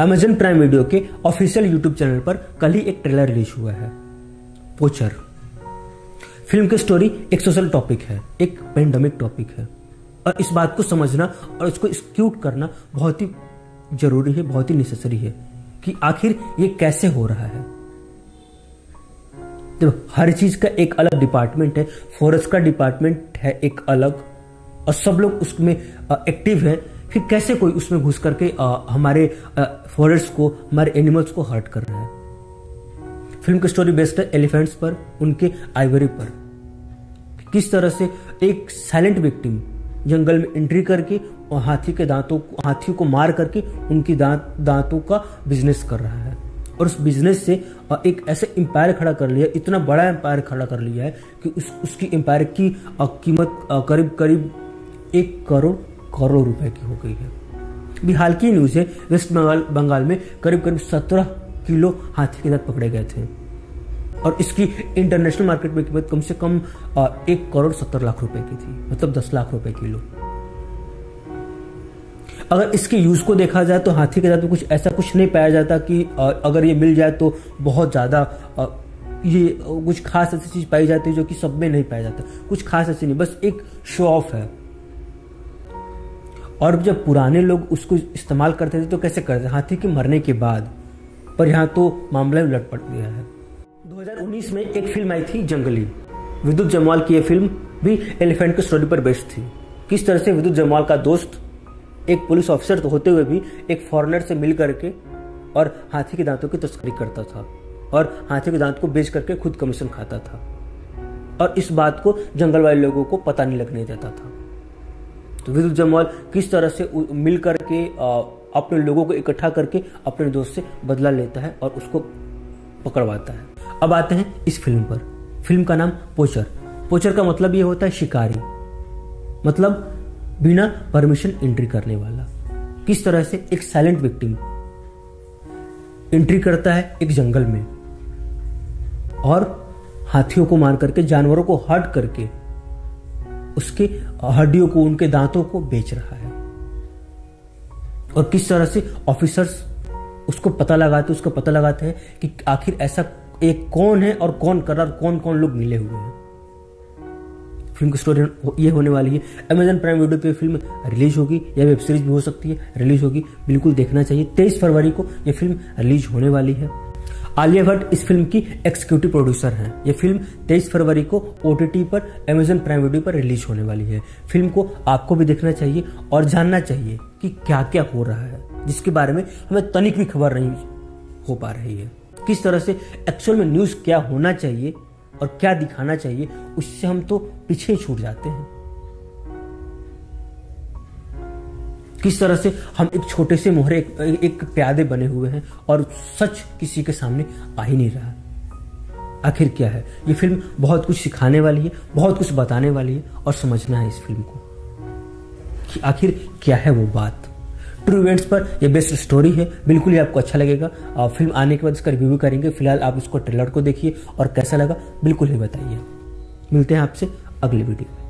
Amazon Prime Video के official YouTube channel पर कल ही एक ट्रेलर रिलीज़ हुआ है। पोचर फ़िल्म की स्टोरी एक सोशल टॉपिक है, एक पेंडेमिक टॉपिक है। और इस बात को समझना और इसको एक्सक्यूट करना बहुत ही ज़रूरी है, बहुत ही नेसेसरी है कि आखिर ये कैसे हो रहा है। तो हर चीज़ का एक अलग डिपार्टमेंट है फॉरेस्ट का डिपार्टमेंट है एक अलग, और सब लोग उसमें एक्टिव है। फिर कैसे कोई उसमें घुस करके आ, हमारे फॉरेस्ट को हमारे एनिमल्स को हर्ट कर रहा है? फ़िल्म की स्टोरी बेस्ड है एलिफेंट्स पर उनके आइवरी पर। किस तरह से एक साइलेंट विक्टिम जंगल में एंट्री करके और हाथी के दांतों को हाथियों को मार करके उनकी दांत दांतों का बिज़नेस कर रहा है। और उस बिज़नेस से एक ऐसे एम्पायर खड़ा कर लिया इतना बड़ा एम्पायर खड़ा कर लिया है कि उस उसकी एम्पायर की कीमत करीब करीब एक करोड़ करोड़ रुपए की हो गई है। अभी हाल की न्यूज़ है, वेस्ट बंगाल बंगाल में करीब करीब सत्रह किलो हाथी के दांत पकड़े गए थे। और इसकी इंटरनेशनल मार्केट में कीमत कम से कम एक करोड़ सत्तर लाख रुपए की थी मतलब दस लाख रुपए किलो। अगर इसके यूज़ को देखा जाए तो हाथी के दांत में कुछ ऐसा कुछ नहीं पाया जाता कि अगर ये मिल जाए तो बहुत ज़्यादा ये, कुछ खास ऐसी चीज़ पाई जाती है जो कि सब में नहीं पाया जाता। कुछ खास ऐसी नहीं, बस एक शो ऑफ़ है। और जब पुराने लोग उसको इस्तेमाल करते थे तो कैसे करते हाथी के मरने के बाद। पर यहाँ तो मामला उलट पड़ गया है। 2019 में एक फ़िल्म आई थी, जंगली। विद्युत जमवाल की यह फ़िल्म भी एलिफेंट की स्टोरी पर बेस्ड थी। किस तरह से विद्युत जमवाल का दोस्त, एक पुलिस ऑफिसर तो होते हुए भी एक फॉरनर से मिल करके और हाथी के दांतों की तस्करी करता था और हाथी के दांत को बेच करके खुद कमीशन खाता था। और इस बात को जंगल वाले लोगों को पता नहीं लगने देता था। तो विद्युत जमवाल किस तरह से मिल करके अपने लोगों को इकट्ठा करके अपने दोस्त से बदला लेता है और उसको पकड़वाता है। अब आते हैं इस फ़िल्म पर। फ़िल्म का नाम पोचर। पोचर का मतलब ये होता है शिकारी। मतलब बिना परमिशन एंट्री करने वाला। किस तरह से? एक साइलेंट विक्टिम। एंट्री करता है एक जंगल में। और हाथियों को मार करके, जानवरों को हट करके उसके हड्डियों को, उनके दांतों को बेच रहा है। और किस तरह से ऑफिसर्स उसको पता लगाते, उसको पता लगाते हैं कि आखिर ऐसा एक कौन है और कौन कर रहा कौन कौन लोग मिले हुए हैं। फ़िल्म की स्टोरी ये होने वाली है। अमेजन प्राइम वीडियो पे फ़िल्म रिलीज़ होगी, या वेब सीरीज़ भी हो सकती है रिलीज़ होगी, बिल्कुल देखना चाहिए। तेईस फरवरी को यह फ़िल्म रिलीज़ होने वाली है। आलिया भट्ट इस फ़िल्म की एक्सिक्यूटिव प्रोड्यूसर हैं। ये फ़िल्म 23 फरवरी को ओटीटी पर अमेजन प्राइम वीडियो पर रिलीज़ होने वाली है। फ़िल्म को आपको भी देखना चाहिए और जानना चाहिए कि क्या क्या हो रहा है, जिसके बारे में हमें तनिक भी खबर नहीं हो पा रही है। किस तरह से एक्चुअल में न्यूज़ क्या होना चाहिए और क्या दिखाना चाहिए, उससे हम तो पीछे छूट जाते हैं। किस तरह से हम एक छोटे से मोहरे एक, एक प्यादे बने हुए हैं और सच किसी के सामने आ ही नहीं रहा। आखिर क्या है? ये फ़िल्म बहुत कुछ सिखाने वाली है बहुत कुछ बताने वाली है और समझना है इस फ़िल्म को कि आखिर क्या है वो बात। ट्रू इवेंट्स पर ये बेस्ट स्टोरी है बिल्कुल ही आपको अच्छा लगेगा। और फ़िल्म आने के बाद इसका रिव्यू करेंगे फ़िलहाल आप इसको ट्रेलर को देखिए और कैसा लगा बिल्कुल ही बताइए। मिलते हैं आपसे अगली वीडियो